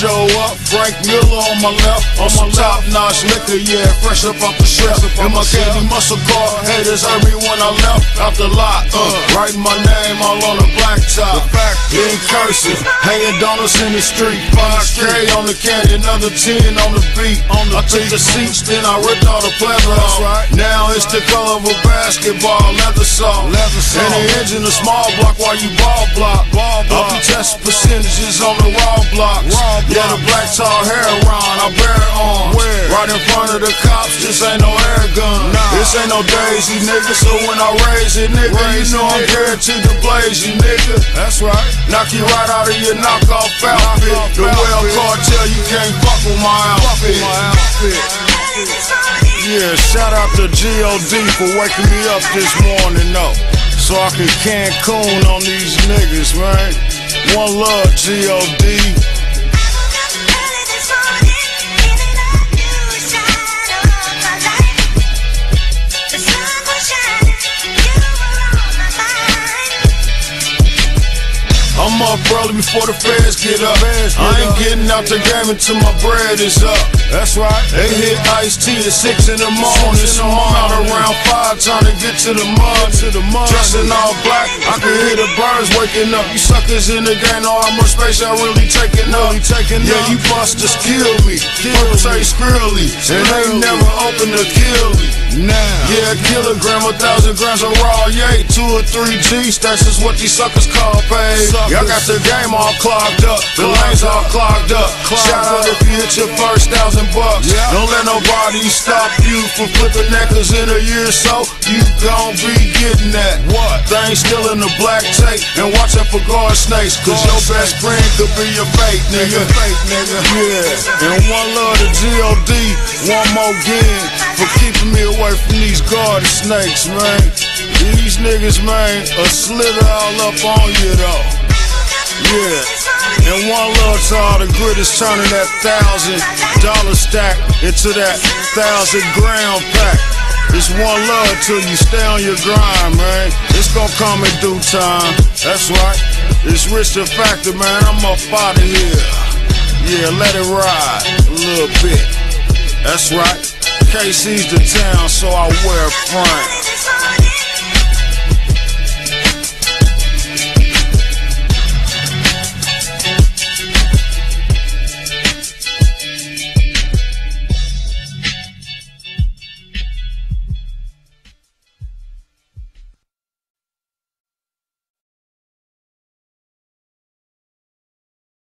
Show up, Franck Muller on my left, on my top notch liquor, yeah, fresh up off the shelf. In my candy muscle car, haters heard me when I left out the lot. Uh, writing my name all on the black top. In cursive, hanging donuts in the street. 5K on the candy, another 10 on the beat. on I took the seats, then I ripped all the pleather off. Now it's the color of a basketball, leather salt. And the engine a small block while you ball block. I'll be testing percentages on the raw blocks. Yeah, the black hair around, I bear it on. Right in front of the cops, this ain't no air gun. This ain't no daisy, nigga. So when I raise it, nigga, you know I'm guaranteed to blaze you, nigga. That's right. Knock you right out of your knockoff outfit. The well cartel, you can't fuck with my outfit. Yeah, shout out to G.O.D. for waking me up this morning, though. So I can Cancun on these niggas, man. One love, G.O.D. I'm up early before the feds get up. I ain't getting out the game until my bread is up. That's right. They hit Ice T at six in the morning. So I'm out around five trying to get to the mud. To the mud. Dressing all black. I can hear the birds waking up. You suckers in the game know how much space I really taking up. yeah, you busters kill me. Kill Perpetrate squirrely. And they never open the kill me. Now. Yeah, a kilogram, a thousand grams of raw yay. Two or three G's. That's just what these suckers call pay. Y'all got the game all clogged up. The lanes all clogged up. Shout out if you hit your first thousand bucks. Don't let nobody stop you from flipping necklace in a year or You gon' be getting that. What? Things still in the black tape. And watch out for guard snakes. Cause your best friend could be your fake nigga. Fake nigga. Yeah. And one love to G.O.D. One more again for keeping me away from these garden snakes, man. These niggas, man, a slither all up on you though. Yeah. And one love to all the grit is turning that thousand dollar stack into that thousand gram pack. It's one love till you stay on your grind, man. It's gonna come in due time. That's right. It's rich the factor, man. I'm up out of here. Yeah, let it ride a little bit. That's right. KC's the town, so I wear a frame.